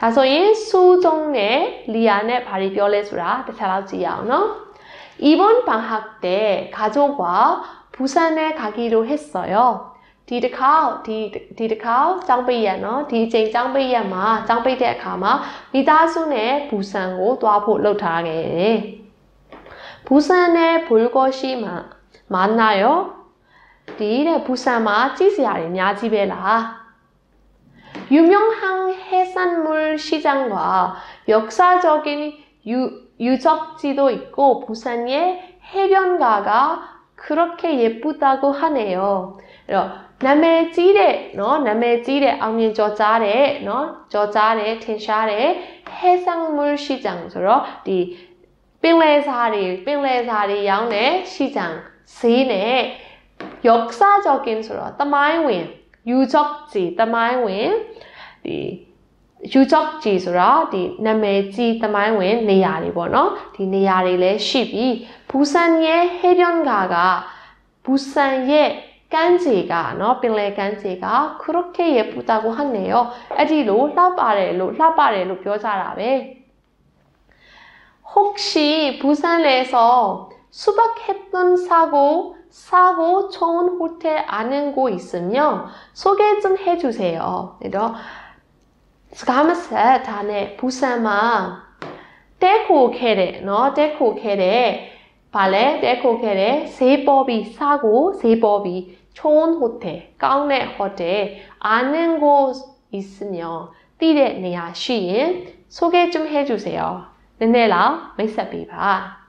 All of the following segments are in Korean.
ဒါဆိုရင်စိုးကျုံနဲ့လီယာနဲ့ဘာတွေပြောလဲဆိုတာတစ်ခါလောက်ကြည့်ရအောင်နော် 이번 방학 때 가족과 부산에 가기로 했어 요. 디드카오 디드카오 장베이야노 디쟁 장베이야마 장베이데 아카마 미다순의 부산고 놔보 롯하게 부산에 볼 것이 마, 많나 요? 디네 부산마 찌스야리 냐지베라 유명한 해산물 시장과 역사적인 유, 유적지도 있고 부산의 해변가가 그렇게 예쁘다고 하네요. 남해 지대, 남해 지대, 아니 저 자리, 저 자리, 텐샤리 해산물 시장, 빌레사리, 빙레사리 양의 시장, 시내 역사적인 소라, 따마이윈 YouTube ကြီးတမိုင်းဝင်ဒီ YouTube ကြီးဆိုတာဒီနာမည်ကြီးတမိုင်းဝင်နေရာတွေပေါ့နော်ဒီနေရာတွေလည်းရှိပြီးဘူဆန်ရဲ့ဟေဗျွန်ဂါကဘူဆန်ရဲ့ကန်းချေကနော်ပင်လယ်ကန်းချေကခရုခေရဲ့ပူတာကိုဟန်နေရောအဲ့ဒီလိုလှပတယ်လို့လှပတယ်လို့ပြောကြတာပဲ혹시부산에서 수박했던 사고, 사고 좋은 호텔 아는 곳 있으면 소개 좀 해주세요. 그래서 감사 단에 부산마 데코케레, 너 데코케레 발레 데코케레 세법이 사고 세법이 좋은 호텔, 강내 호텔 아는 곳 있으면 띠레 내야 시인 소개 좀 해주세요. 네, 네, 내내라 메사비바.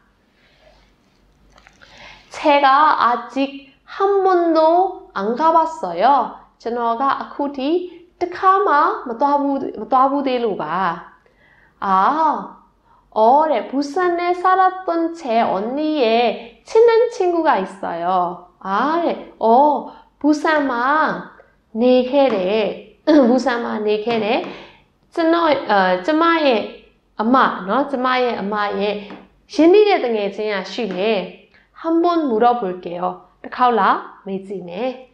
제가 아직 한 번도 안 가봤어요. 제가 아쿠디 특하마 마토하부데루가 아, 어래 부산에 살았던 제 언니의 친한 친구가 있어요. 아, 어, 부산마 네케레 부산마 네케레 저마의 어, 엄마, 너 저마의 엄마의 신이래 등에 진야 쉬래. 한번 물어볼게요. 카울라 매진에.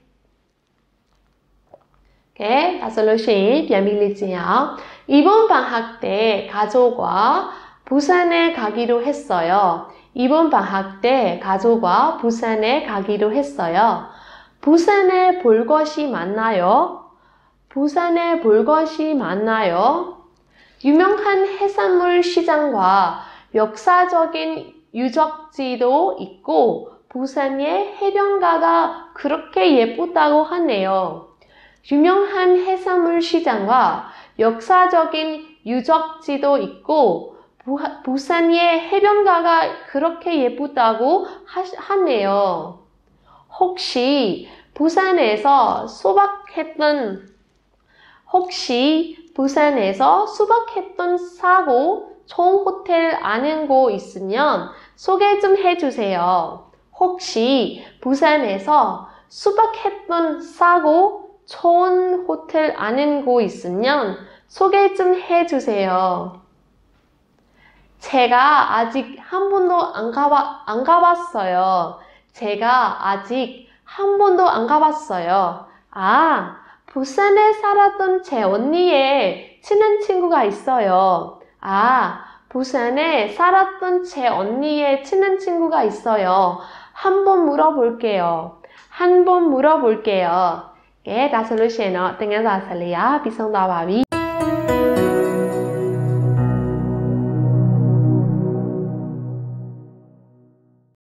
오케이, 다솔로시히 비밀리지요. 이번 방학 때 가족과 부산에 가기로 했어요. 이번 방학 때 가족과 부산에 가기로 했어요. 부산에 볼 것이 많나요? 부산에 볼 것이 많나요? 유명한 해산물 시장과 역사적인 유적지도 있고 부산의 해변가가 그렇게 예쁘다고 하네요. 유명한 해산물 시장과 역사적인 유적지도 있고 부산의 해변가가 그렇게 예쁘다고 하네요. 혹시 부산에서 수박했던 혹시 부산에서 수박했던 사고 좋은 호텔 아는 곳 있으면 소개 좀 해주세요. 혹시 부산에서 수박했던 사고 좋은 호텔 아는 곳 있으면 소개 좀 해주세요. 제가 아직 한 번도 안 가봐, 안 가봤어요. 제가 아직 한 번도 안 가봤어요. 아, 부산에 살았던 제 언니의 친한 친구가 있어요. 아, 부산에 살았던 제 언니의 친한 친구가 있어요. 한번 물어볼게요. 한번 물어볼게요. Que la solución tengas a salir a pisando a Babi.